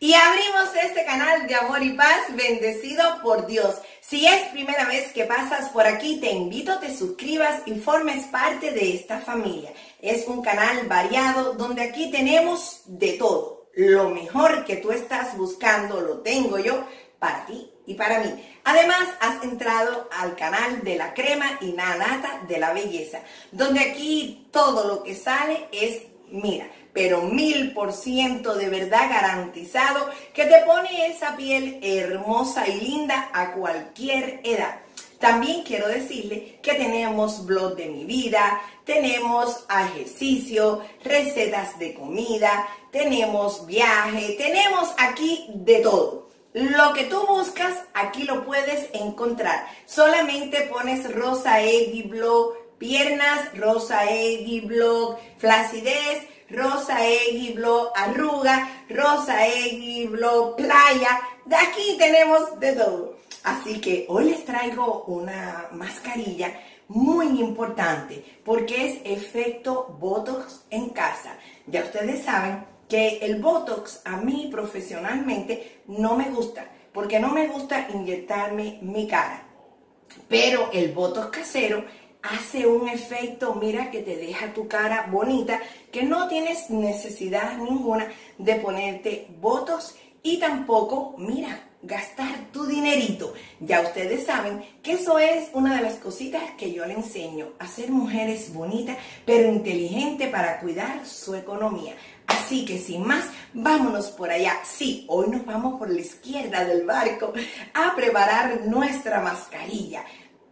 Y abrimos este canal de amor y paz bendecido por Dios. Si es primera vez que pasas por aquí, te invito a te suscribas y formes parte de esta familia. Es un canal variado donde aquí tenemos de todo. Lo mejor que tú estás buscando lo tengo yo para ti y para mí. Además, has entrado al canal de la crema y nata de la belleza, donde aquí todo lo que sale es, mira, pero mil por ciento de verdad garantizado que te pone esa piel hermosa y linda a cualquier edad. También quiero decirle que tenemos blog de mi vida, tenemos ejercicio, recetas de comida, tenemos viaje, tenemos aquí de todo. Lo que tú buscas, aquí lo puedes encontrar. Solamente pones Rosa Eggy Blog, piernas, Rosa Eggy Blog, flacidez, Rosa Eggy Blog Arruga, Rosa Eggy Blog Playa. De aquí tenemos de todo. Así que hoy les traigo una mascarilla muy importante porque es efecto Botox en casa. Ya ustedes saben que el Botox a mí profesionalmente no me gusta porque no me gusta inyectarme mi cara. Pero el Botox casero hace un efecto, mira, que te deja tu cara bonita, que no tienes necesidad ninguna de ponerte botox y tampoco, mira, gastar tu dinerito. Ya ustedes saben que eso es una de las cositas que yo le enseño, a ser mujeres bonitas, pero inteligentes para cuidar su economía. Así que sin más, vámonos por allá. Sí, hoy nos vamos por la izquierda del barco a preparar nuestra mascarilla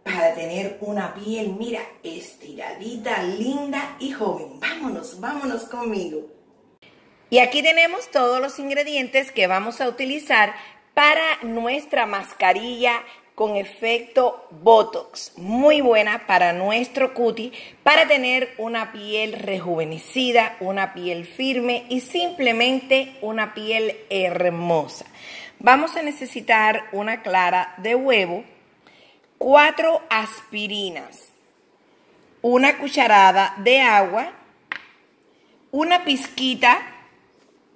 para tener una piel, mira, estiradita, linda y joven. Vámonos, vámonos conmigo. Y aquí tenemos todos los ingredientes que vamos a utilizar para nuestra mascarilla con efecto Botox, muy buena para nuestro cutie, para tener una piel rejuvenecida, una piel firme y simplemente una piel hermosa. Vamos a necesitar una clara de huevo, cuatro aspirinas, una cucharada de agua, una pizquita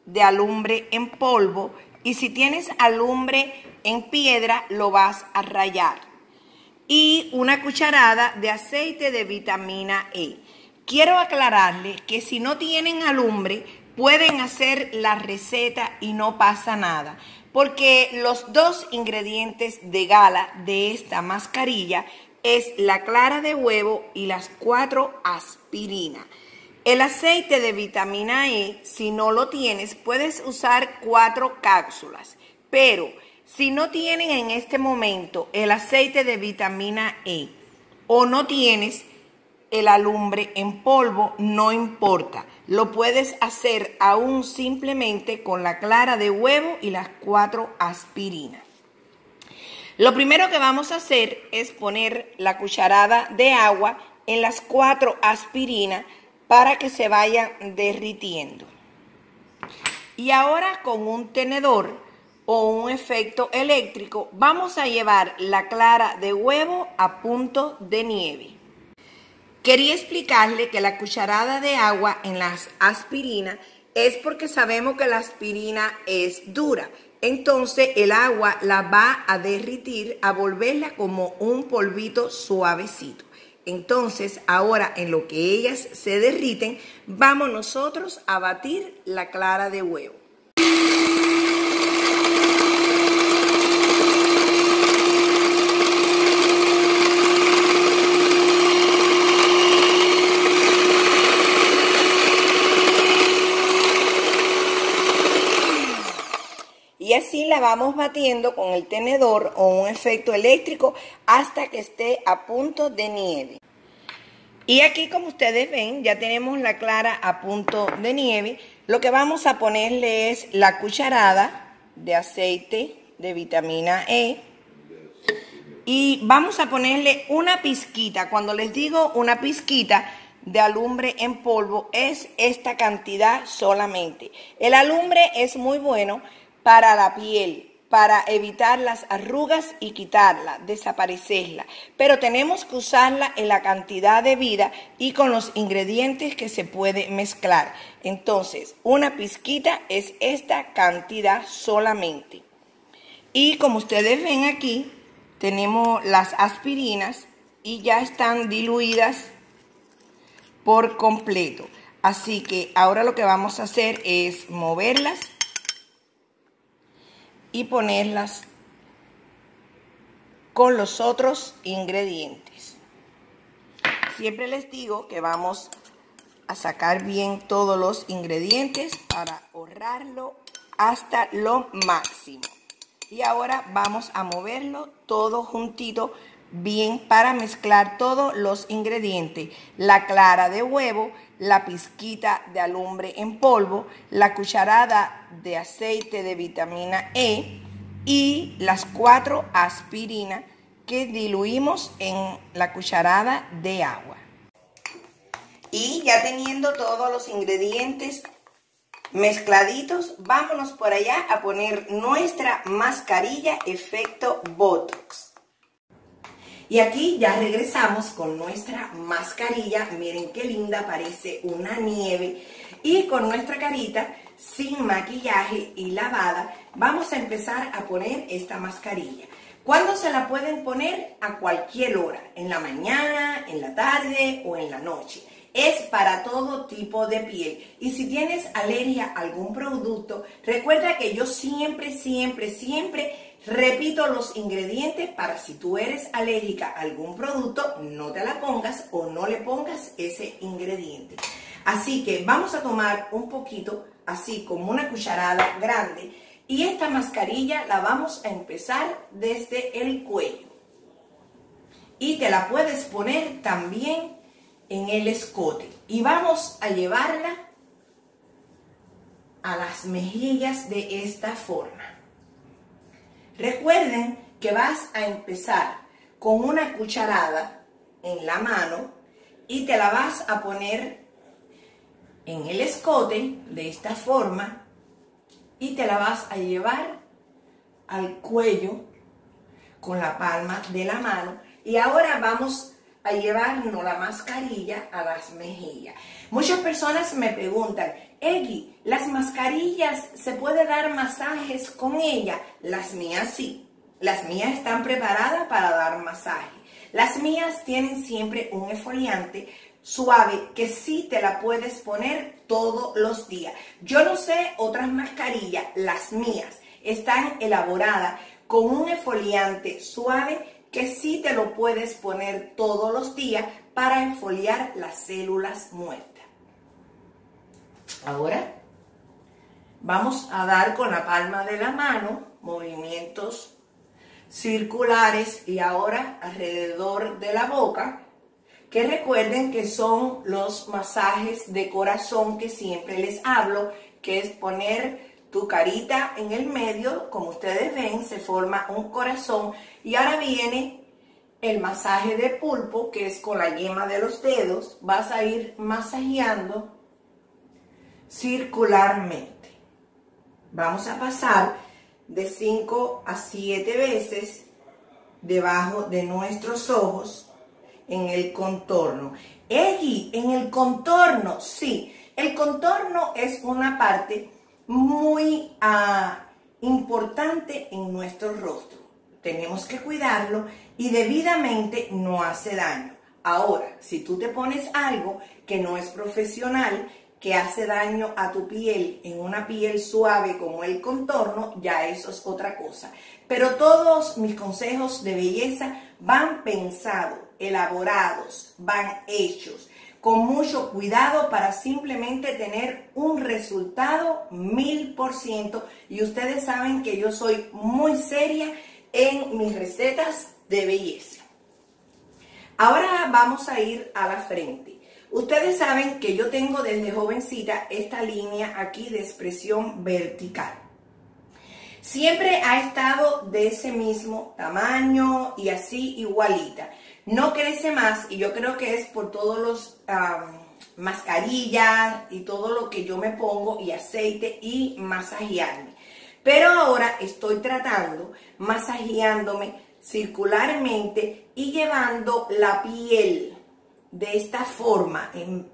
de alumbre en polvo y si tienes alumbre en piedra lo vas a rayar y una cucharada de aceite de vitamina E. Quiero aclararles que si no tienen alumbre pueden hacer la receta y no pasa nada porque los dos ingredientes de gala de esta mascarilla es la clara de huevo y las cuatro aspirinas. El aceite de vitamina E, si no lo tienes, puedes usar cuatro cápsulas, pero si no tienen en este momento el aceite de vitamina E o no tienes el alumbre en polvo, no importa. Lo puedes hacer aún simplemente con la clara de huevo y las cuatro aspirinas. Lo primero que vamos a hacer es poner la cucharada de agua en las cuatro aspirinas para que se vayan derritiendo. Y ahora con un tenedor o un efecto eléctrico vamos a llevar la clara de huevo a punto de nieve. Quería explicarle que la cucharada de agua en las aspirinas es porque sabemos que la aspirina es dura. Entonces el agua la va a derritir, a volverla como un polvito suavecito. Entonces ahora en lo que ellas se derriten, vamos nosotros a batir la clara de huevo. y así la vamos batiendo con el tenedor o un efecto eléctrico hasta que esté a punto de nieve. Y aquí como ustedes ven ya tenemos la clara a punto de nieve. Lo que vamos a ponerle es la cucharada de aceite de vitamina E. Y vamos a ponerle una pizquita. Cuando les digo una pizquita, de alumbre en polvo es esta cantidad solamente. El alumbre es muy bueno para la piel para evitar las arrugas y quitarla, desaparecerla. Pero tenemos que usarla en la cantidad de vida y con los ingredientes que se puede mezclar. Entonces, una pizquita es esta cantidad solamente. Y como ustedes ven aquí, tenemos las aspirinas y ya están diluidas por completo. Así que ahora lo que vamos a hacer es moverlas y ponerlas con los otros ingredientes. Siempre les digo que vamos a sacar bien todos los ingredientes para ahorrarlo hasta lo máximo. Y ahora vamos a moverlo todo juntito bien para mezclar todos los ingredientes. La clara de huevo, la pizquita de alumbre en polvo, la cucharada de aceite de vitamina E y las cuatro aspirinas que diluimos en la cucharada de agua. Y ya teniendo todos los ingredientes mezcladitos, vámonos por allá a poner nuestra mascarilla efecto Botox. Y aquí ya regresamos con nuestra mascarilla. Miren qué linda, parece una nieve. Y con nuestra carita sin maquillaje y lavada, vamos a empezar a poner esta mascarilla. ¿Cuándo se la pueden poner? A cualquier hora, en la mañana, en la tarde o en la noche. Es para todo tipo de piel. Y si tienes alergia a algún producto, recuerda que yo siempre, siempre, siempre Repito los ingredientes para si tú eres alérgica a algún producto, no te la pongas o no le pongas ese ingrediente. Así que vamos a tomar un poquito, así como una cucharada grande, y esta mascarilla la vamos a empezar desde el cuello. Y te la puedes poner también en el escote. Y vamos a llevarla a las mejillas de esta forma. Recuerden que vas a empezar con una cucharada en la mano y te la vas a poner en el escote de esta forma y te la vas a llevar al cuello con la palma de la mano y ahora vamos a llevarnos la mascarilla a las mejillas. Muchas personas me preguntan, Eggy, ¿las mascarillas se puede dar masajes con ella? Las mías sí. Las mías están preparadas para dar masaje. Las mías tienen siempre un esfoliante suave que sí te la puedes poner todos los días. Yo no sé otras mascarillas, las mías están elaboradas con un esfoliante suave que sí te lo puedes poner todos los días para enfoliar las células muertas. Ahora vamos a dar con la palma de la mano movimientos circulares y ahora alrededor de la boca, que recuerden que son los masajes de corazón que siempre les hablo, que es poner tu carita en el medio, como ustedes ven, se forma un corazón y ahora viene el masaje de pulpo, que es con la yema de los dedos, vas a ir masajeando circularmente. Vamos a pasar de 5 a 7 veces debajo de nuestros ojos en el contorno. Eggy, en el contorno, sí. El contorno es una parte muy ah, importante en nuestro rostro. Tenemos que cuidarlo y debidamente no hace daño. Ahora, si tú te pones algo que no es profesional, que hace daño a tu piel en una piel suave como el contorno, ya eso es otra cosa. Pero todos mis consejos de belleza van pensados, elaborados, van hechos con mucho cuidado para simplemente tener un resultado mil por ciento. Y ustedes saben que yo soy muy seria en mis recetas de belleza. Ahora vamos a ir a la frente. Ustedes saben que yo tengo desde jovencita esta línea aquí de expresión vertical. Siempre ha estado de ese mismo tamaño y así igualita. No crece más y yo creo que es por todos los mascarillas y todo lo que yo me pongo y aceite y masajearme. Pero ahora estoy tratando, masajeándome circularmente y llevando la piel de esta forma, en,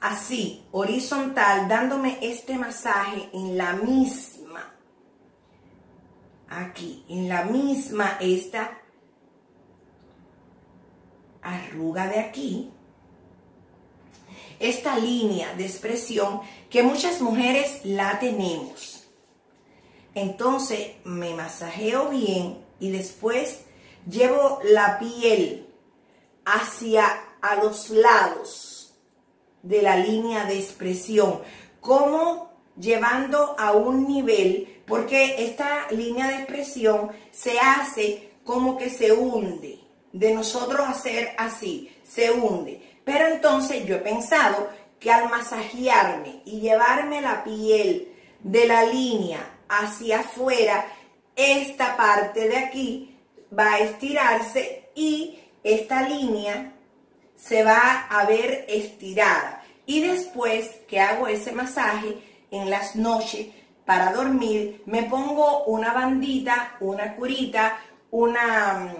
así, horizontal, dándome este masaje en la misma, aquí, en la misma, esta arruga de aquí, esta línea de expresión que muchas mujeres la tenemos. Entonces me masajeo bien y después llevo la piel hacia a los lados de la línea de expresión, como llevando a un nivel, porque esta línea de expresión se hace como que se hunde, de nosotros hacer así, se hunde. Pero entonces yo he pensado que al masajearme y llevarme la piel de la línea hacia afuera, esta parte de aquí va a estirarse y esta línea se va a ver estirada. Y después que hago ese masaje en las noches para dormir, me pongo una bandita, una curita, una,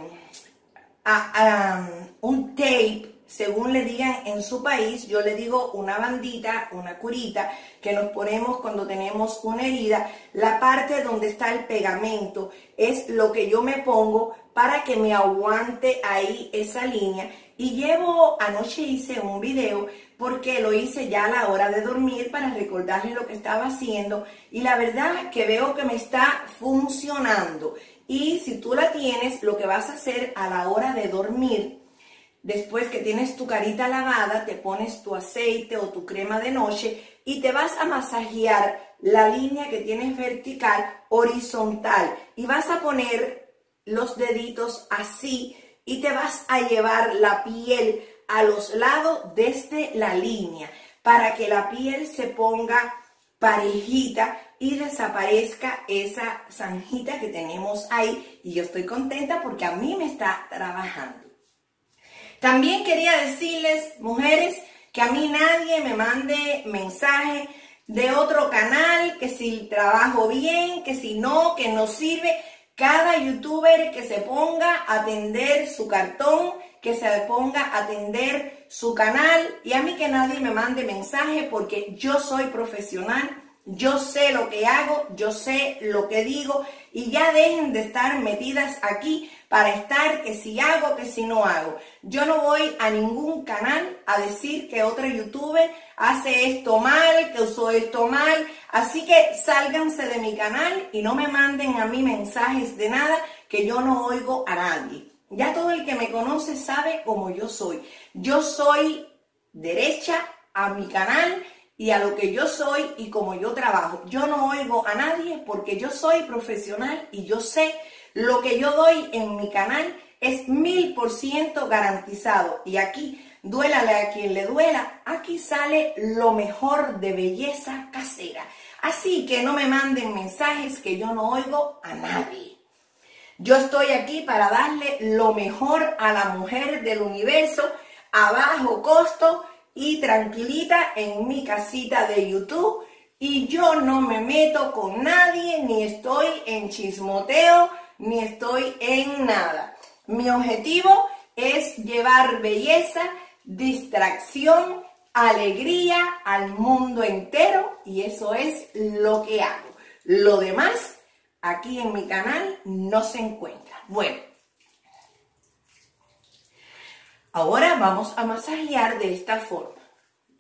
um, un tape según le digan en su país, yo le digo una bandita, una curita que nos ponemos cuando tenemos una herida. La parte donde está el pegamento es lo que yo me pongo para que me aguante ahí esa línea. Y llevo, anoche hice un video porque lo hice ya a la hora de dormir para recordarles lo que estaba haciendo. Y la verdad que veo que me está funcionando. Y si tú la tienes, lo que vas a hacer a la hora de dormir Después que tienes tu carita lavada, te pones tu aceite o tu crema de noche y te vas a masajear la línea que tienes vertical horizontal y vas a poner los deditos así y te vas a llevar la piel a los lados desde la línea para que la piel se ponga parejita y desaparezca esa zanjita que tenemos ahí y yo estoy contenta porque a mí me está trabajando. También quería decirles, mujeres, que a mí nadie me mande mensaje de otro canal, que si trabajo bien, que si no, que no sirve. Cada youtuber que se ponga a atender su cartón, que se ponga a atender su canal y a mí que nadie me mande mensaje porque yo soy profesional yo sé lo que hago, yo sé lo que digo y ya dejen de estar metidas aquí para estar que si hago, que si no hago. Yo no voy a ningún canal a decir que otro youtuber hace esto mal, que usó esto mal. Así que sálganse de mi canal y no me manden a mí mensajes de nada que yo no oigo a nadie. Ya todo el que me conoce sabe cómo yo soy. Yo soy derecha a mi canal y a lo que yo soy y como yo trabajo. Yo no oigo a nadie porque yo soy profesional y yo sé lo que yo doy en mi canal es mil por ciento garantizado. Y aquí, duélale a quien le duela, aquí sale lo mejor de belleza casera. Así que no me manden mensajes que yo no oigo a nadie. Yo estoy aquí para darle lo mejor a la mujer del universo a bajo costo y tranquilita en mi casita de YouTube y yo no me meto con nadie, ni estoy en chismoteo, ni estoy en nada. Mi objetivo es llevar belleza, distracción, alegría al mundo entero y eso es lo que hago. Lo demás aquí en mi canal no se encuentra. Bueno, Ahora vamos a masajear de esta forma.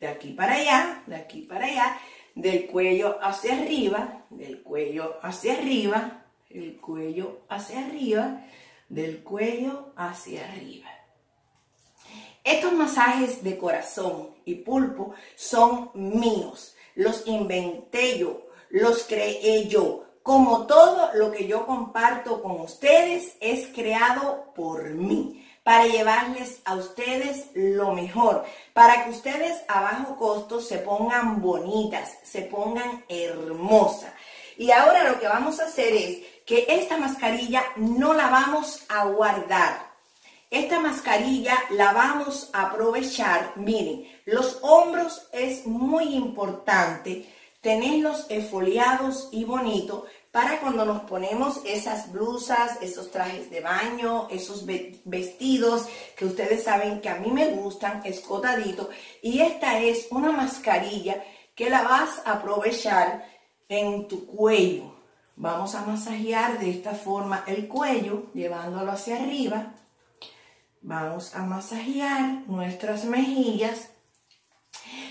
De aquí para allá, de aquí para allá, del cuello hacia arriba, del cuello hacia arriba, el cuello hacia arriba, del cuello hacia arriba. Estos masajes de corazón y pulpo son míos. Los inventé yo, los creé yo. Como todo lo que yo comparto con ustedes es creado por mí para llevarles a ustedes lo mejor, para que ustedes a bajo costo se pongan bonitas, se pongan hermosas. Y ahora lo que vamos a hacer es que esta mascarilla no la vamos a guardar. Esta mascarilla la vamos a aprovechar. Miren, los hombros es muy importante tenerlos esfoliados y bonitos para cuando nos ponemos esas blusas, esos trajes de baño, esos vestidos que ustedes saben que a mí me gustan, escotadito. Y esta es una mascarilla que la vas a aprovechar en tu cuello. Vamos a masajear de esta forma el cuello, llevándolo hacia arriba. Vamos a masajear nuestras mejillas.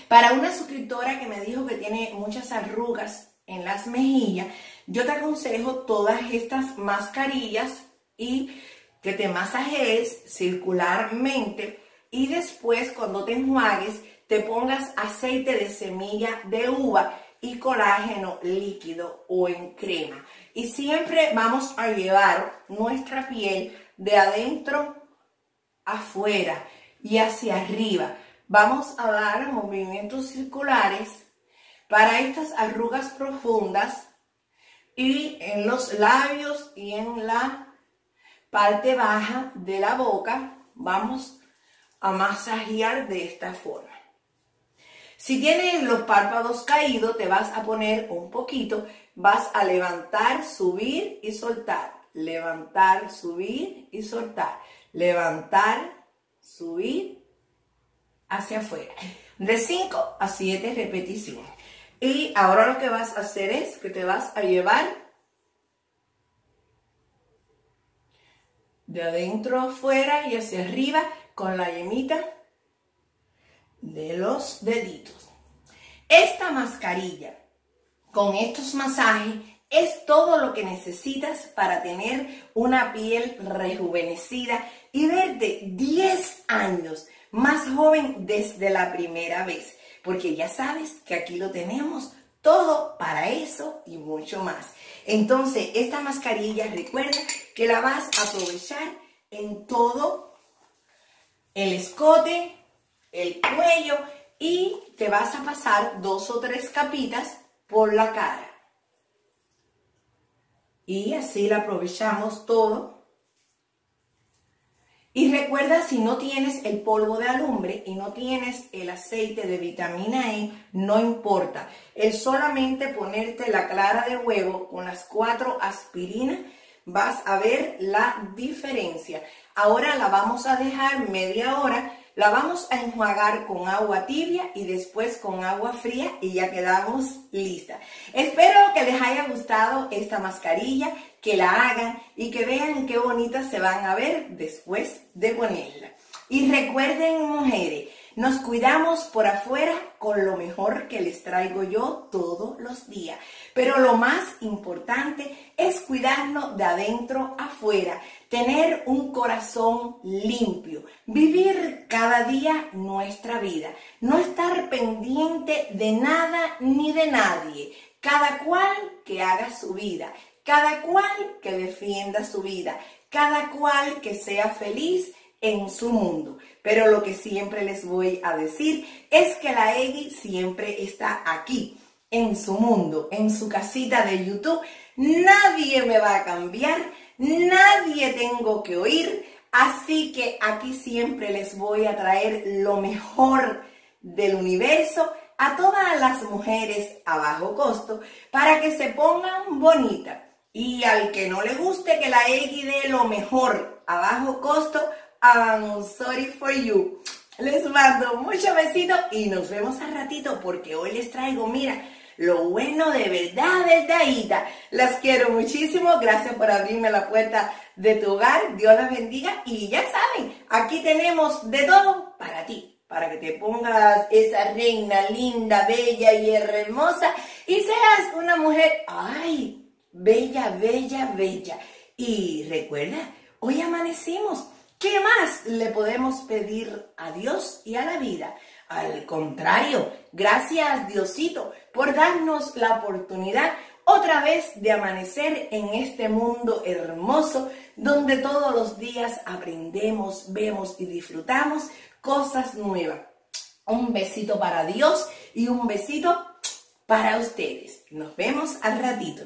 Para una suscriptora que me dijo que tiene muchas arrugas en las mejillas, yo te aconsejo todas estas mascarillas y que te masajees circularmente y después cuando te enjuagues te pongas aceite de semilla de uva y colágeno líquido o en crema. Y siempre vamos a llevar nuestra piel de adentro afuera y hacia arriba. Vamos a dar movimientos circulares para estas arrugas profundas y en los labios y en la parte baja de la boca vamos a masajear de esta forma. Si tienes los párpados caídos, te vas a poner un poquito, vas a levantar, subir y soltar, levantar, subir y soltar, levantar, subir hacia afuera. De 5 a 7 repeticiones. Y ahora lo que vas a hacer es que te vas a llevar de adentro afuera y hacia arriba con la yemita de los deditos. Esta mascarilla con estos masajes es todo lo que necesitas para tener una piel rejuvenecida y verte 10 años más joven desde la primera vez porque ya sabes que aquí lo tenemos todo para eso y mucho más. Entonces, esta mascarilla, recuerda que la vas a aprovechar en todo el escote, el cuello y te vas a pasar dos o tres capitas por la cara. Y así la aprovechamos todo y recuerda, si no tienes el polvo de alumbre y no tienes el aceite de vitamina E, no importa. Es solamente ponerte la clara de huevo con las cuatro aspirinas, vas a ver la diferencia. Ahora la vamos a dejar media hora la vamos a enjuagar con agua tibia y después con agua fría y ya quedamos lista. Espero que les haya gustado esta mascarilla, que la hagan y que vean qué bonitas se van a ver después de ponerla. Y recuerden, mujeres, nos cuidamos por afuera con lo mejor que les traigo yo todos los días. Pero lo más importante es cuidarnos de adentro afuera, tener un corazón limpio, vivir cada día nuestra vida, no estar pendiente de nada ni de nadie. Cada cual que haga su vida, cada cual que defienda su vida, cada cual que sea feliz en su mundo. Pero lo que siempre les voy a decir es que la Eggy siempre está aquí, en su mundo, en su casita de YouTube. Nadie me va a cambiar, nadie tengo que oír, así que aquí siempre les voy a traer lo mejor del universo a todas las mujeres a bajo costo para que se pongan bonitas. Y al que no le guste que la Eggy dé lo mejor a bajo costo, I'm sorry for you. Les mando muchos besitos y nos vemos al ratito porque hoy les traigo, mira, lo bueno de verdad, verdadita. Las quiero muchísimo. Gracias por abrirme la puerta de tu hogar. Dios las bendiga. Y ya saben, aquí tenemos de todo para ti. Para que te pongas esa reina linda, bella y hermosa. Y seas una mujer, ay, bella, bella, bella. Y recuerda, hoy amanecimos. ¿Qué más le podemos pedir a Dios y a la vida? Al contrario, gracias Diosito por darnos la oportunidad otra vez de amanecer en este mundo hermoso donde todos los días aprendemos, vemos y disfrutamos cosas nuevas. Un besito para Dios y un besito para ustedes. Nos vemos al ratito.